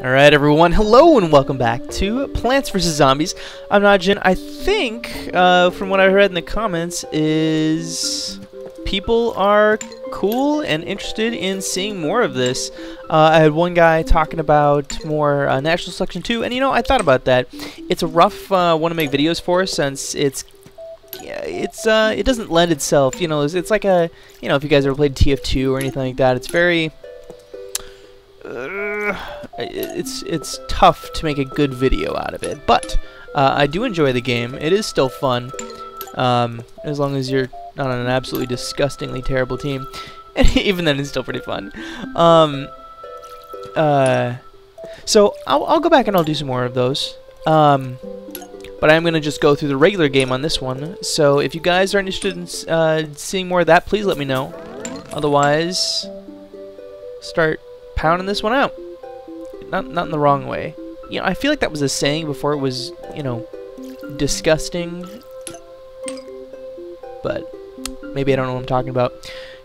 Alright everyone, hello and welcome back to Plants vs. Zombies. I'm Natajn. I think, uh, from what I read in the comments, is people are cool and interested in seeing more of this. Uh, I had one guy talking about more uh, Natural Selection 2, and you know, I thought about that. It's a rough uh, one to make videos for since it's yeah, it's uh, it doesn't lend itself, you know, it's, it's like a, you know, if you guys ever played TF2 or anything like that, it's very uh, it's it's tough to make a good video out of it. But uh, I do enjoy the game. It is still fun, um, as long as you're not on an absolutely disgustingly terrible team. And even then, it's still pretty fun. Um, uh, so I'll, I'll go back and I'll do some more of those. Um, but I'm going to just go through the regular game on this one. So if you guys are interested in uh, seeing more of that, please let me know. Otherwise, start pounding this one out. Not, not in the wrong way. You know, I feel like that was a saying before it was, you know, disgusting. But maybe I don't know what I'm talking about.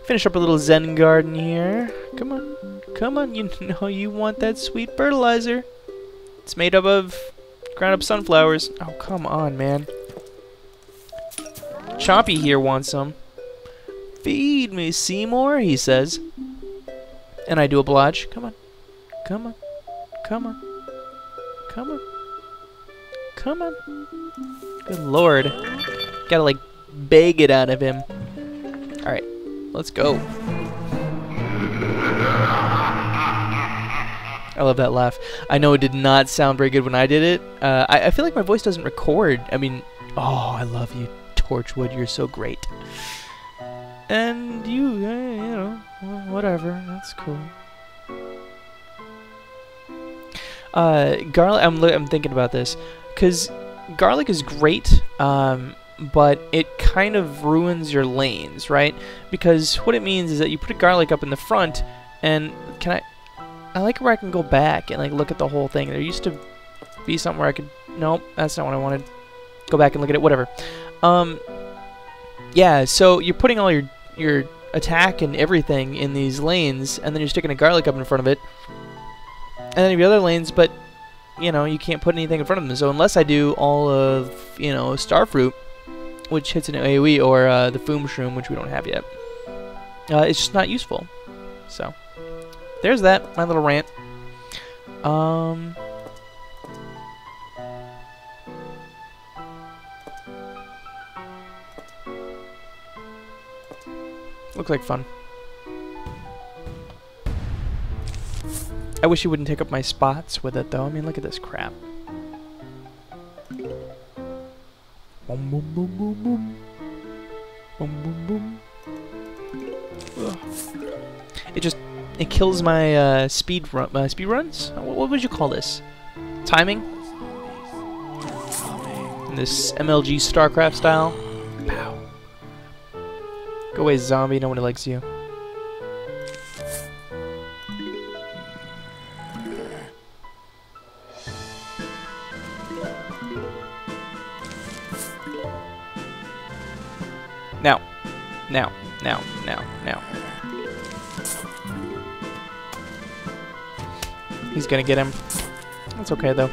Finish up a little Zen garden here. Come on. Come on. You know you want that sweet fertilizer. It's made up of ground up sunflowers. Oh, come on, man. Chompy here wants some. Feed me, Seymour, he says. And I do oblige. Come on. Come on. Come on. Come on. Come on. Good lord. Gotta, like, beg it out of him. Alright. Let's go. I love that laugh. I know it did not sound very good when I did it. Uh, I, I feel like my voice doesn't record. I mean, oh, I love you, Torchwood. You're so great. And you, uh, you know, whatever. That's cool. Uh, garlic. I'm I'm thinking about this because garlic is great, um, but it kind of ruins your lanes, right? Because what it means is that you put a garlic up in the front, and can I? I like where I can go back and like look at the whole thing. There used to be something where I could. Nope, that's not what I wanted. Go back and look at it. Whatever. Um, yeah. So you're putting all your your attack and everything in these lanes, and then you're sticking a garlic up in front of it. And then you have other lanes, but, you know, you can't put anything in front of them. So unless I do all of, you know, Starfruit, which hits an AoE, or uh, the Fume-shroom, which we don't have yet, uh, it's just not useful. So, there's that, my little rant. Um... Looks like fun. I wish you wouldn't take up my spots with it, though. I mean, look at this crap. Boom, boom, boom, boom, boom. Boom, boom, boom. Ugh. It just... It kills my uh, speed run, uh, speed runs? What, what would you call this? Timing? In this MLG StarCraft style? Pow. Go away, zombie. Nobody likes you. Now. Now. Now. Now. Now. He's gonna get him. That's okay, though.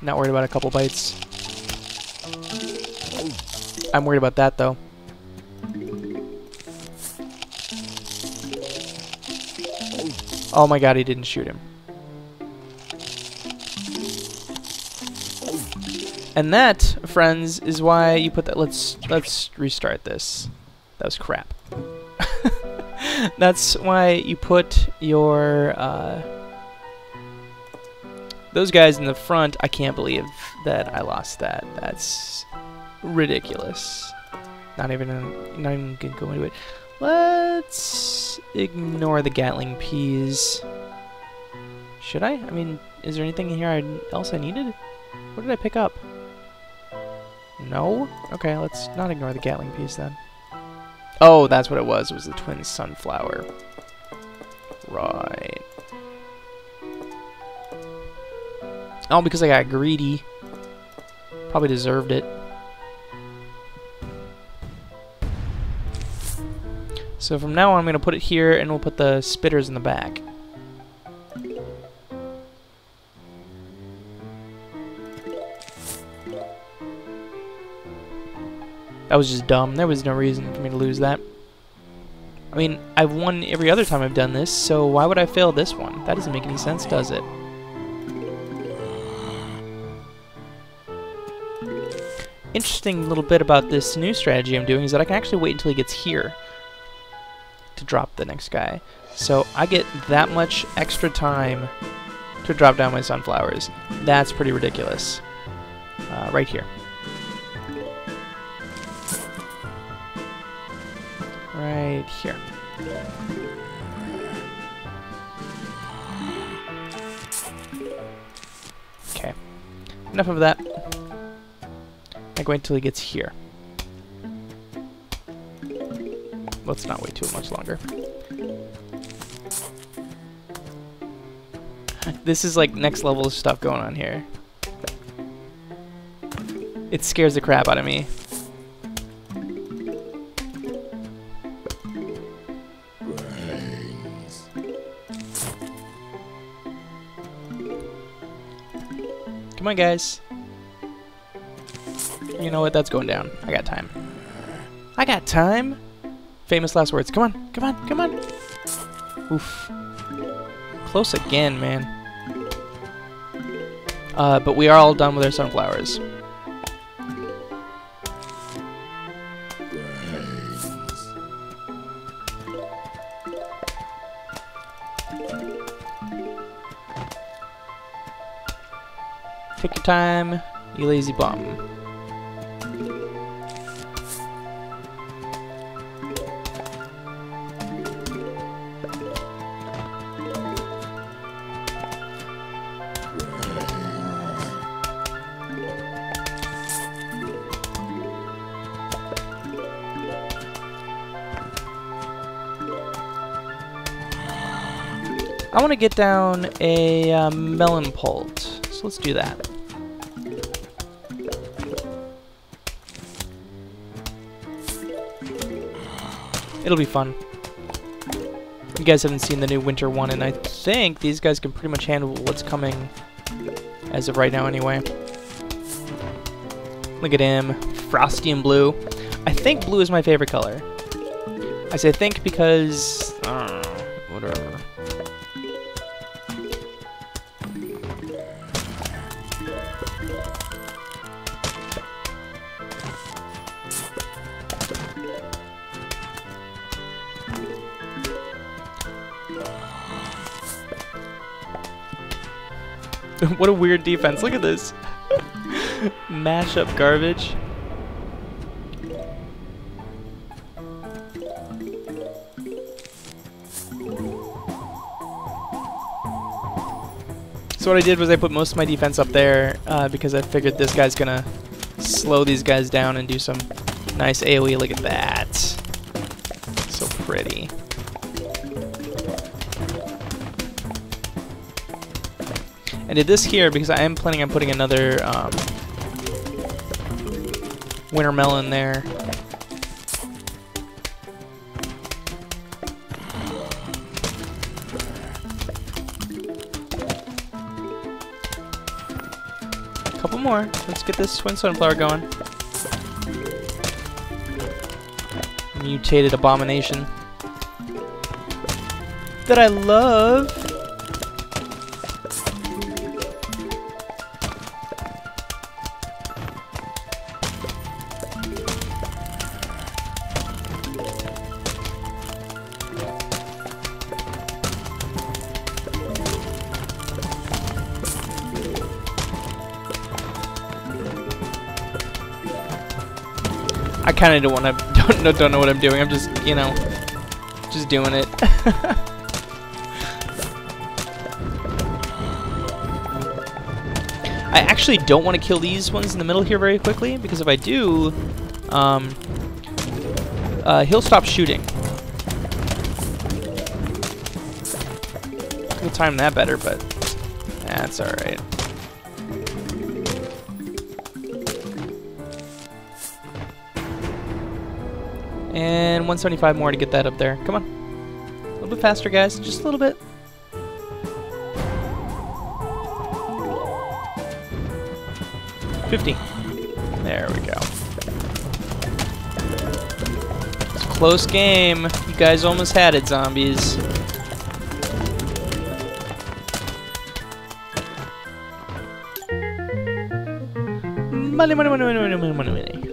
Not worried about a couple bites. I'm worried about that, though. Oh my god, he didn't shoot him. And that, friends, is why you put that. Let's let's restart this. That was crap. That's why you put your uh, those guys in the front. I can't believe that I lost that. That's ridiculous. Not even not even gonna go into it. Let's ignore the Gatling peas. Should I? I mean, is there anything here I, else I needed? What did I pick up? No? Okay, let's not ignore the Gatling peas then. Oh, that's what it was. It was the twin sunflower. Right. Oh, because I got greedy. Probably deserved it. So from now on, I'm going to put it here, and we'll put the spitters in the back. That was just dumb. There was no reason for me to lose that. I mean, I've won every other time I've done this, so why would I fail this one? That doesn't make any sense, does it? Interesting little bit about this new strategy I'm doing is that I can actually wait until he gets here to drop the next guy. So I get that much extra time to drop down my sunflowers. That's pretty ridiculous. Uh, right here. right here. Okay. Enough of that. I wait until he gets here. Let's not wait too much longer. This is like next level stuff going on here. It scares the crap out of me. Come on, guys. You know what? That's going down. I got time. I got time. Famous last words. Come on. Come on. Come on. Oof. Close again, man. Uh, but we are all done with our sunflowers. Take your time, you lazy bum. I want to get down a uh, melon pult, so let's do that. It'll be fun. You guys haven't seen the new winter one, and I think these guys can pretty much handle what's coming as of right now anyway. Look at him. Frosty and blue. I think blue is my favorite color. I say think because... what a weird defense. Look at this. Mash up garbage. So what I did was I put most of my defense up there uh, because I figured this guy's gonna slow these guys down and do some nice AoE. Look at that. So pretty. I did this here because I am planning on putting another um, winter melon there. A couple more. Let's get this twin sunflower going. Mutated abomination. That I love. I kind of don't want to don't know don't know what I'm doing. I'm just you know just doing it. I actually don't want to kill these ones in the middle here very quickly because if I do, um, uh, he'll stop shooting. We'll time that better, but that's alright. And 175 more to get that up there. Come on. A little bit faster, guys. Just a little bit. Fifty. There we go. It's a close game. You guys almost had it, zombies. Money, money, money, money, money, money, money,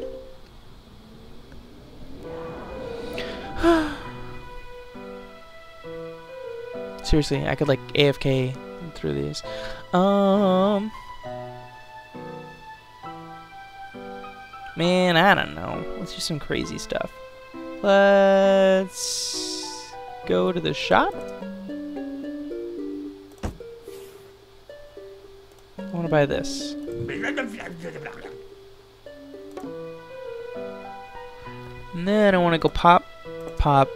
Seriously, I could like AFK through these. Um, man, I don't know. Let's do some crazy stuff. Let's go to the shop. I want to buy this. And then I want to go pop, pop.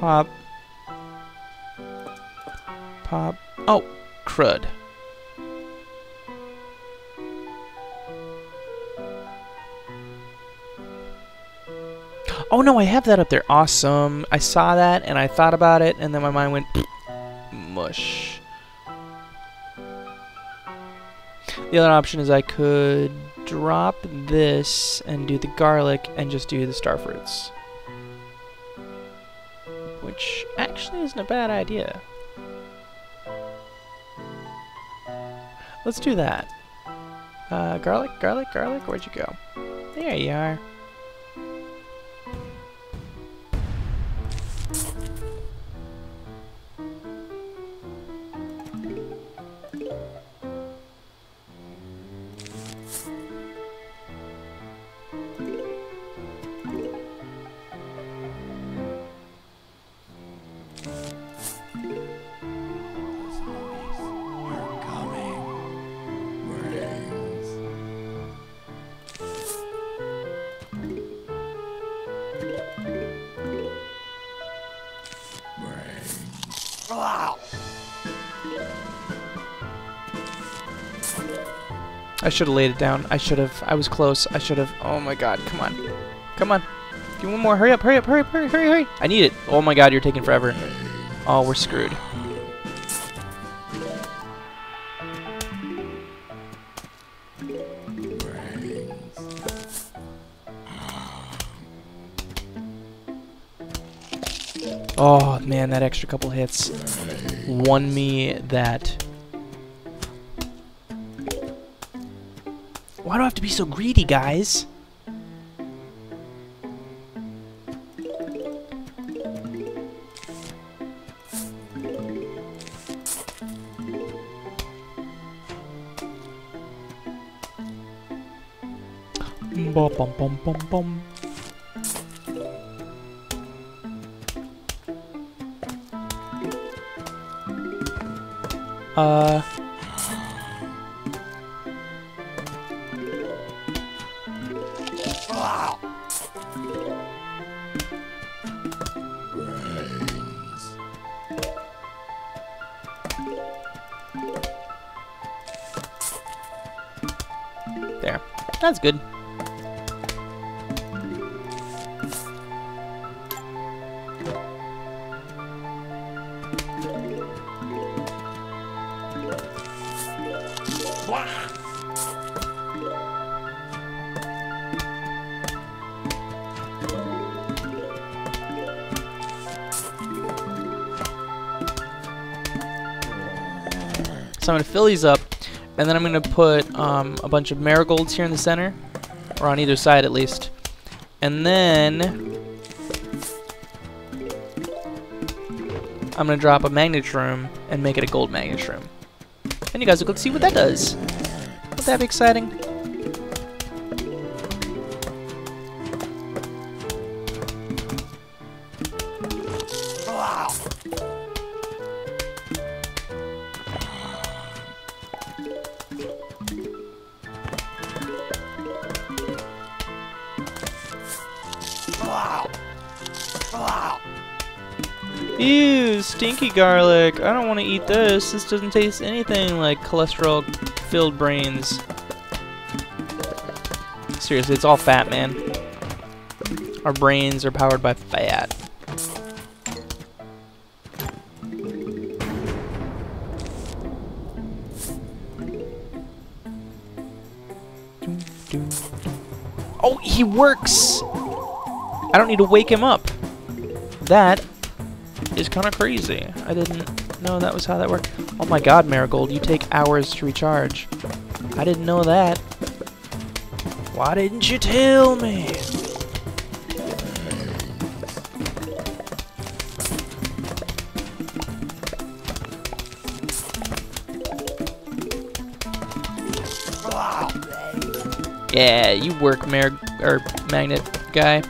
Pop. Pop. Oh, crud. Oh no, I have that up there. Awesome. I saw that and I thought about it and then my mind went mush. The other option is I could drop this and do the garlic and just do the star fruits. Isn't a bad idea. Let's do that. Uh, garlic, garlic, garlic, where'd you go? There you are. Should have laid it down. I should have. I was close. I should have. Oh my god. Come on. Come on. Give me one more. Hurry up. Hurry up. Hurry up. Hurry, hurry, hurry. I need it. Oh my god. You're taking forever. Oh, we're screwed. Oh man, that extra couple hits won me that. Why do I have to be so greedy, guys? Bum, bum, bum, bum. Uh. That's good. So I'm going to fill these up, and then I'm going to put um, a bunch of marigolds here in the center, or on either side at least. And then I'm going to drop a Magnet-shroom and make it a gold Magnet-shroom. And you guys will go see what that does. Would that be exciting? Stinky garlic. I don't want to eat this. This doesn't taste anything like cholesterol-filled brains. seriously, it's all fat, man. Our brains are powered by fat. Oh, he works! I don't need to wake him up. That is kind of crazy. I didn't know that was how that worked. Oh my god, Marigold, you take hours to recharge. I didn't know that. Why didn't you tell me? Yeah, you work, Mar or magnet guy.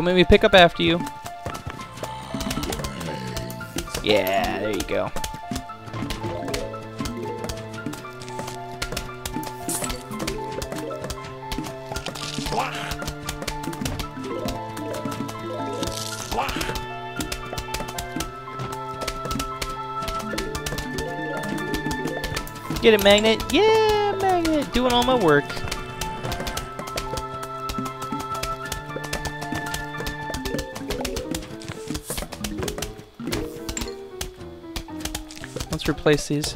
Don't make me pick up after you. Yeah, there you go. Get it, Magnet? Yeah, Magnet! Doing all my work. Let's replace these.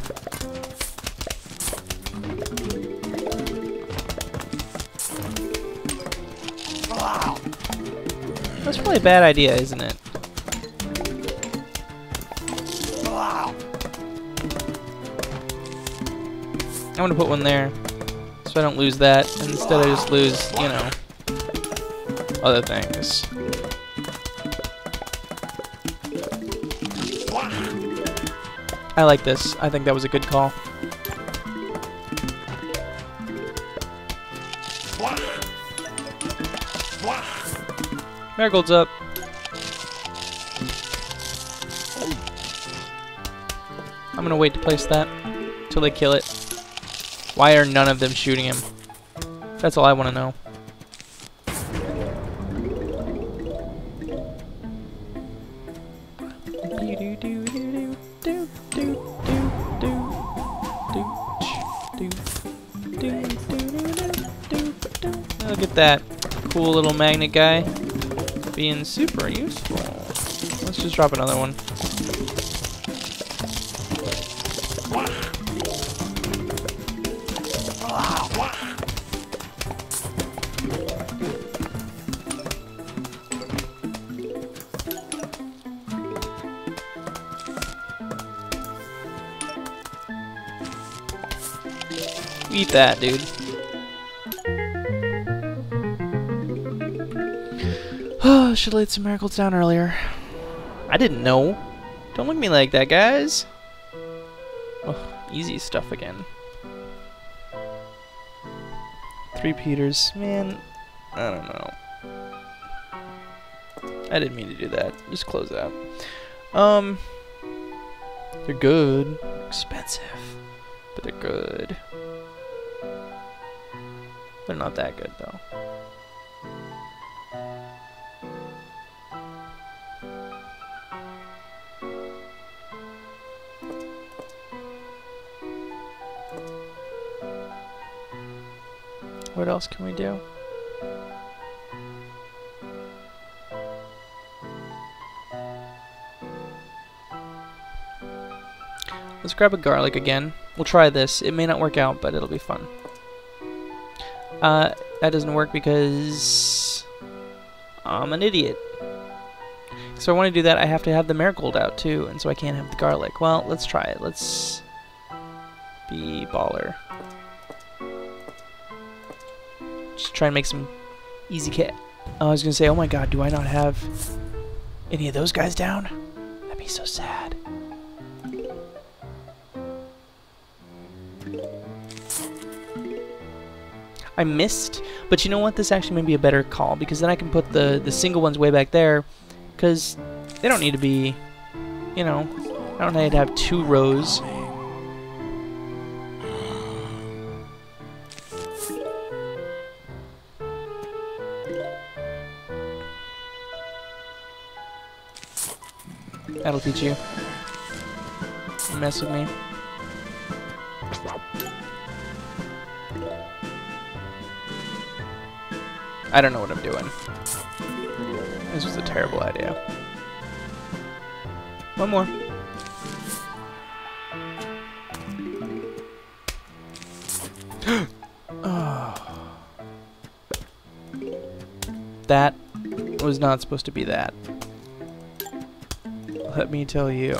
That's probably a bad idea, isn't it? I'm gonna put one there, so I don't lose that. Instead I just lose, you know, other things. I like this. I think that was a good call. Marigold's up. I'm gonna wait to place that till they kill it. Why are none of them shooting him? That's all I want to know. Look at that cool little magnet guy being super useful. Let's just drop another one. Eat that, dude. Oh, should laid some marigolds down earlier. I didn't know. Don't look at me like that, guys. Oh, easy stuff again. Threepeaters. Man, I don't know. I didn't mean to do that. Just close out. Um, they're good. Expensive, but they're good. They're not that good, though. What else can we do? Let's grab a garlic again. We'll try this. It may not work out, but it'll be fun. Uh, that doesn't work because I'm an idiot. So I want to do that, I have to have the marigold out too, and so I can't have the garlic. Well, let's try it. Let's be baller. Just try and make some easy cat. I was gonna say, oh my god, do I not have any of those guys down? That'd be so sad. I missed, but you know what? This actually may be a better call because then I can put the the single ones way back there, because they don't need to be, you know, I don't need to have two rows. That'll teach you. Mess with me. I don't know what I'm doing. This was a terrible idea. One more. oh. That was not supposed to be that. Let me tell you.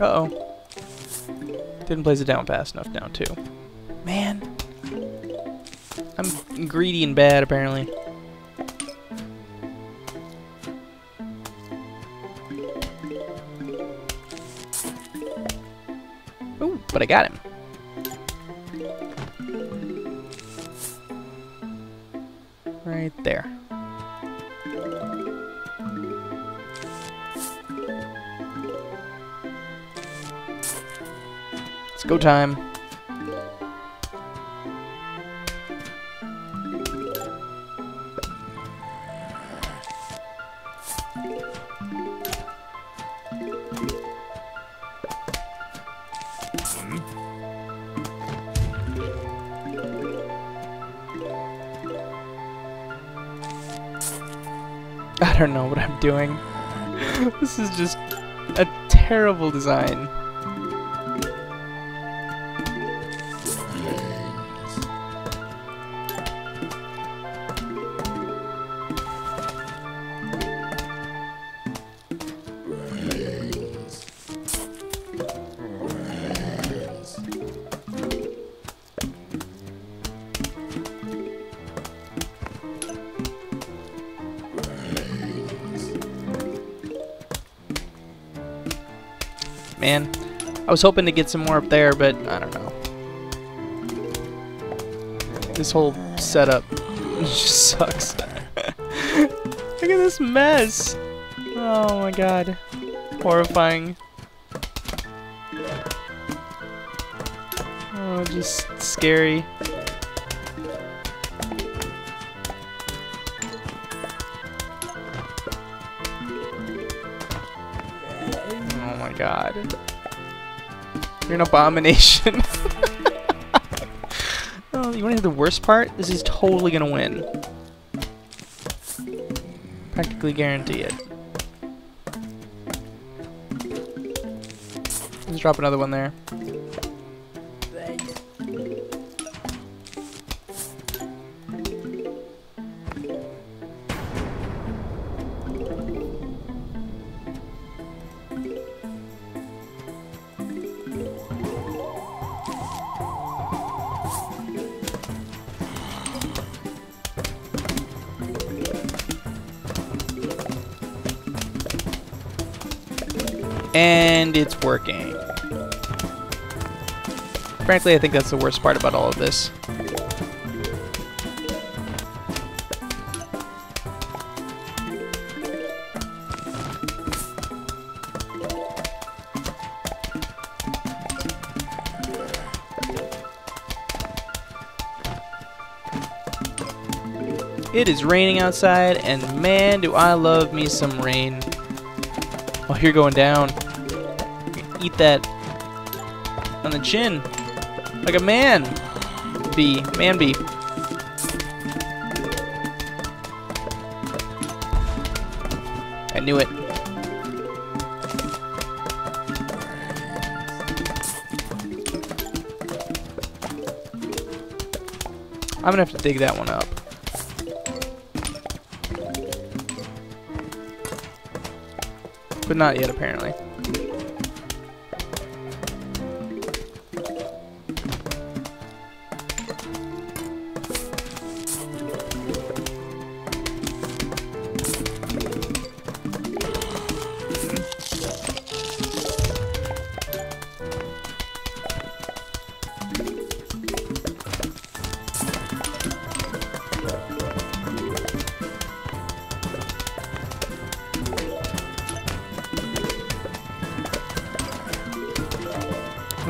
Uh-oh. Didn't place it down fast enough now, too. Man. Greedy and bad, apparently. Ooh, but I got him. Right there. It's go time. Doing. this is just a terrible design. I was hoping to get some more up there, but I don't know. This whole setup just sucks. Look at this mess. Oh my god. Horrifying. Oh, just scary. Oh my god. You're an abomination. oh, you wanna hear the worst part? This is totally gonna win. Practically guarantee it. Let's drop another one there. It's working. Frankly, I think that's the worst part about all of this. It is raining outside, and man, do I love me some rain. Oh, you're going down. Eat that on the chin. Like a man. Bee. Man bee. I knew it. I'm gonna have to dig that one up. But not yet, apparently.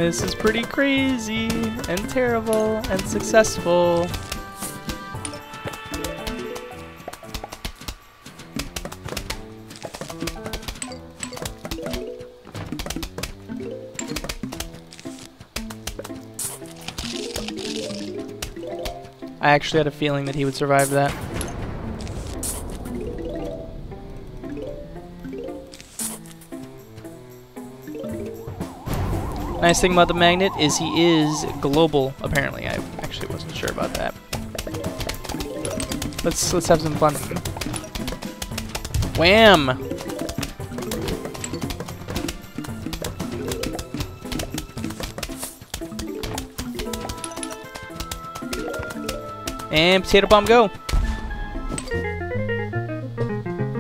This is pretty crazy and terrible and successful. I actually had a feeling that he would survive that. Nice thing about the magnet is he is global, apparently. I actually wasn't sure about that. Let's let's have some fun. Wham! And potato bomb go.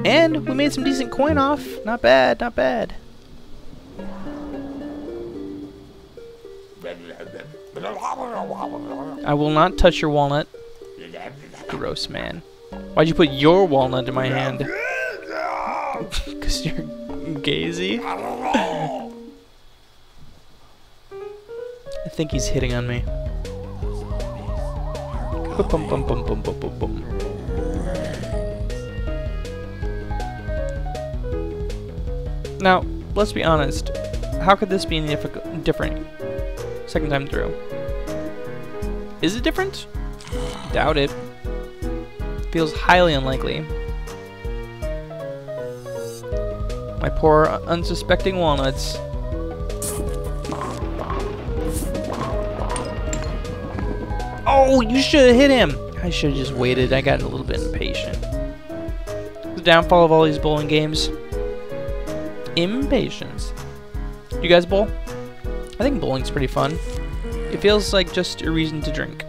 And we made some decent coin off. Not bad, not bad. I will not touch your walnut. Gross, man. Why'd you put your walnut in my hand? Because you're gazy? I think he's hitting on me. Bum, bum, bum. Now, let's be honest. How could this be any different second time through? Is it different? Doubt it. Feels highly unlikely. My poor unsuspecting walnuts. Oh, you should have hit him. I should have just waited. I got a little bit impatient. The downfall of all these bowling games. Impatience. You guys bowl? I think bowling's pretty fun. It feels like just a reason to drink.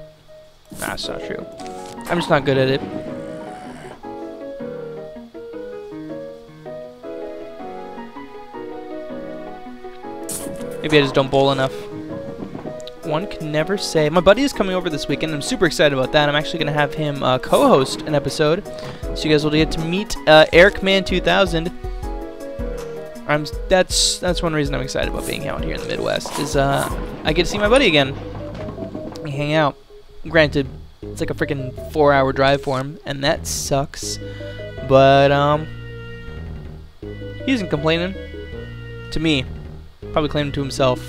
Nah, that's not true. I'm just not good at it. Maybe I just don't bowl enough one can never say. My buddy is coming over this weekend. I'm super excited about that. I'm actually going to have him uh, co-host an episode, so you guys will get to meet uh, Eric Man 2000. I'm that's that's one reason I'm excited about being out here in the Midwest is uh, I get to see my buddy again. Hang out. Granted, it's like a freaking four-hour drive for him, and that sucks. But um, he isn't complaining. To me, probably claiming to himself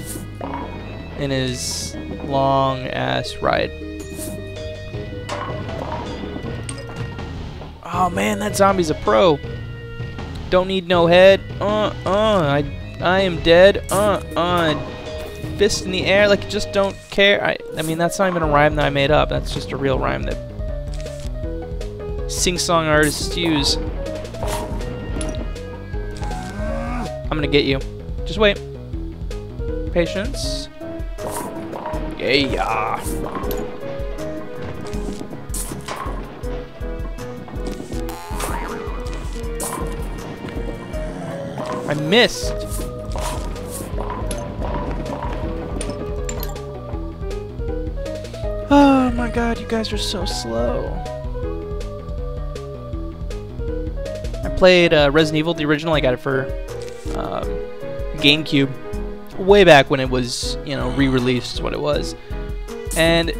in his long ass ride. Oh man, that zombie's a pro. Don't need no head. Uh uh. I I am dead. Uh uh. Fist in the air, like just don't care. I I mean that's not even a rhyme that I made up. That's just a real rhyme that sing song artists use. I'm gonna get you. Just wait. Patience. Yeah. I missed. Oh my god, you guys are so slow. I played uh, Resident Evil, the original. I got it for um, GameCube way back when it was, you know, re-released what it was. And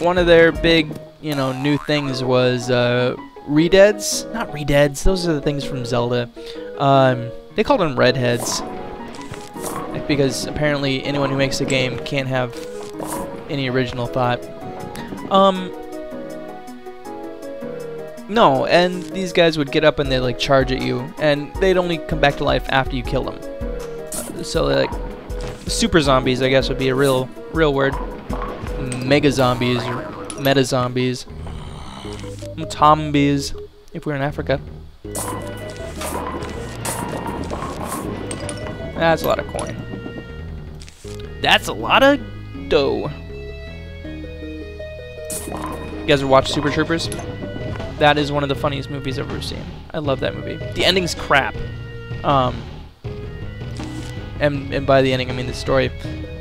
one of their big, you know, new things was uh, redeads. Not redeads. Those are the things from Zelda. Um, they called them redheads because apparently anyone who makes a game can't have any original thought. Um, no, and these guys would get up and they'd like charge at you, and they'd only come back to life after you kill them so like super zombies, I guess would be a real real word. Mega zombies or meta zombies. Tombies, if we're in Africa. That's a lot of coin. That's a lot of dough. You guys ever watch Super Troopers? That is one of the funniest movies I've ever seen. I love that movie. The ending's crap. Um, and and by the ending I mean the story,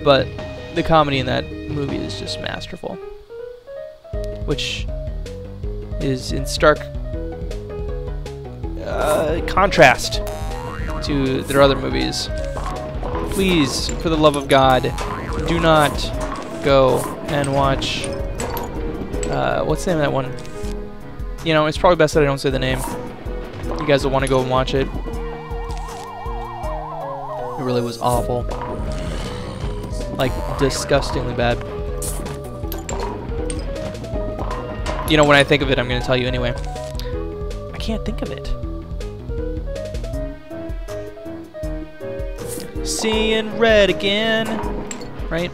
but the comedy in that movie is just masterful, which is in stark uh, contrast to their other movies. Please, for the love of God, do not go and watch. Uh, what's the name of that one? You know, it's probably best that I don't say the name. You guys will want to go and watch it. It really was awful. Like, disgustingly bad. you know, when I think of it, I'm going to tell you anyway. I can't think of it. Seeing red again. Right?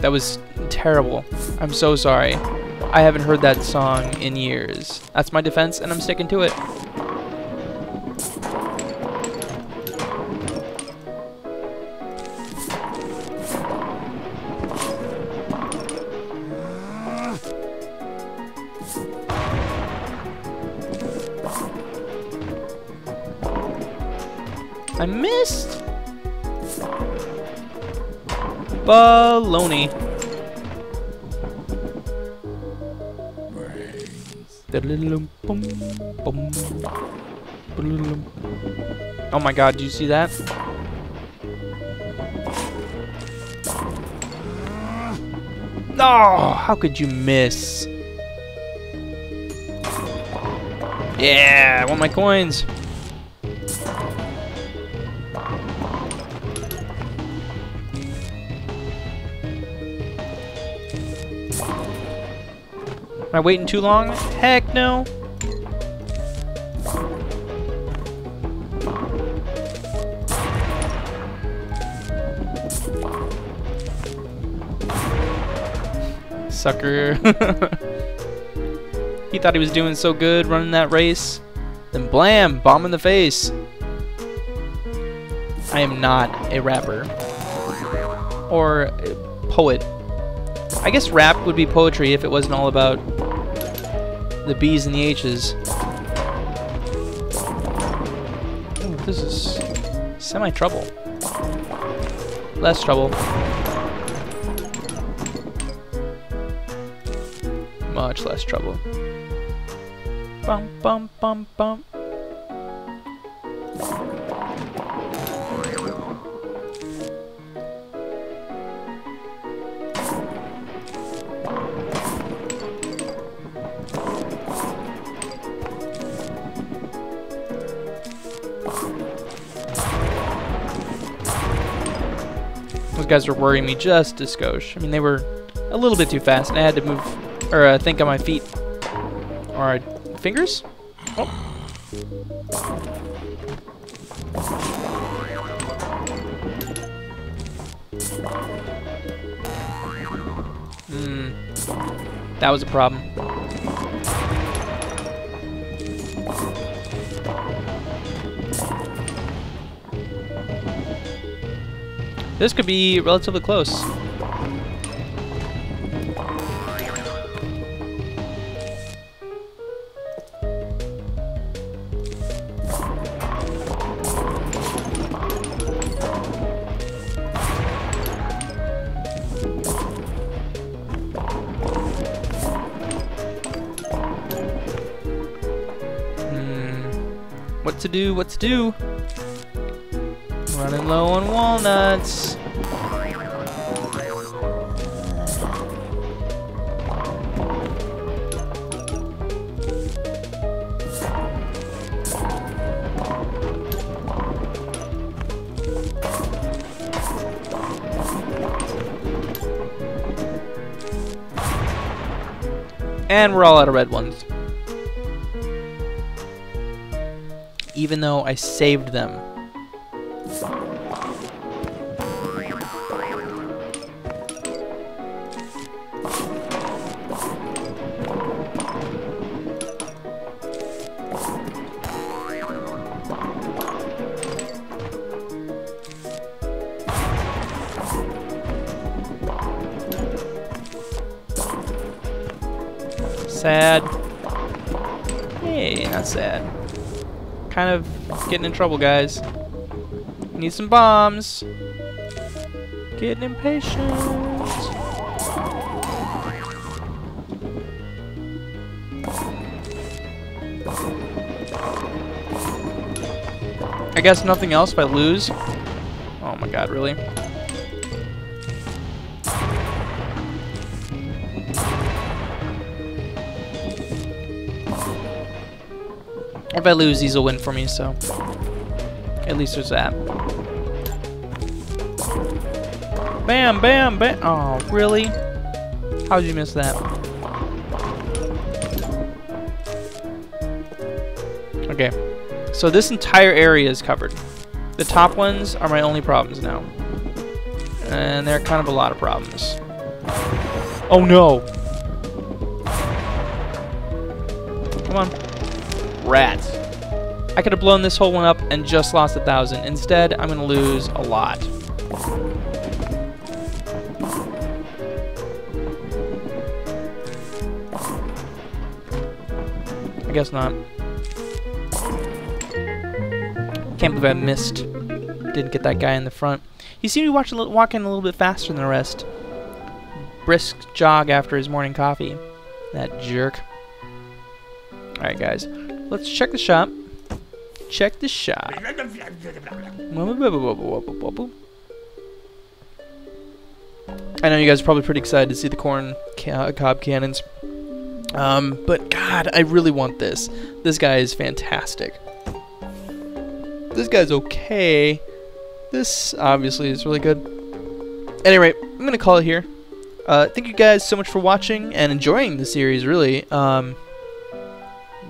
That was terrible. I'm so sorry. I haven't heard that song in years. That's my defense, and I'm sticking to it. Baloney. Oh my god, do you see that? No! Oh, how could you miss? Yeah, I want my coins. Am I waiting too long? Heck no. Sucker. he thought he was doing so good running that race. Then blam, bomb in the face. I am not a rapper. Or a poet. I guess rap would be poetry if it wasn't all about the B's and the H's. Ooh, this is semi-trouble. Less trouble. Much less trouble. Bum bum bum bum. Guys were worrying me just a skosh. I mean, they were a little bit too fast, and I had to move, or uh, think on my feet. Or fingers? Oh. Hmm. That was a problem. This could be relatively close. Hmm. What to do, what to do? Running low on Wall-nuts. And we're all out of red ones. Even though I saved them. Getting in trouble, guys. Need some bombs. Getting impatient. I guess nothing else if I lose. Oh my god, really? if I lose, these will win for me, so... At least there's that. Bam, bam, bam! Oh, really? How did you miss that? Okay. So this entire area is covered. The top ones are my only problems now. And they're kind of a lot of problems. Oh no! I could have blown this whole one up and just lost a thousand. Instead, I'm going to lose a lot. I guess not. Can't believe I missed. Didn't get that guy in the front. He seemed to be watching, walking a little bit faster than the rest. Brisk jog after his morning coffee. That jerk. Alright, guys. Let's check the shop. Check the shop. I know you guys are probably pretty excited to see the corn ca cob cannons. Um, but God, I really want this. This guy is fantastic. This guy's okay. This obviously is really good. Anyway, I'm gonna call it here. Uh, thank you guys so much for watching and enjoying the series, really. Um,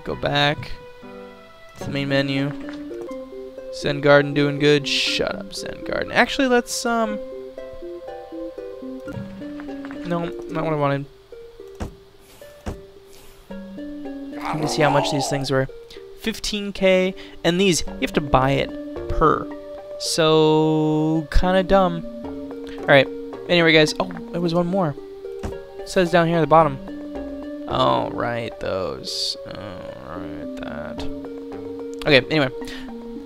go back to the main menu. Zen Garden doing good. Shut up, Zen Garden. Actually, let's, um... No, not what I wanted. Need to see how much these things were. 15k, and these, you have to buy it per. So, kind of dumb. Alright, anyway guys, oh, there was one more. It says down here at the bottom. Alright, those. Right, that. Okay, anyway.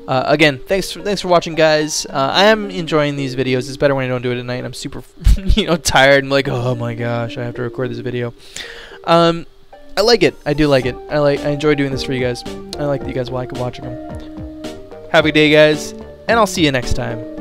Uh, again, thanks for, thanks for watching, guys. Uh, I am enjoying these videos. It's better when I don't do it at night. I'm super, you know, tired. I'm like, oh my gosh, I have to record this video. Um, I like it. I do like it. I like. I enjoy doing this for you guys. I like that you guys like watching them. Have a good day, guys, and I'll see you next time.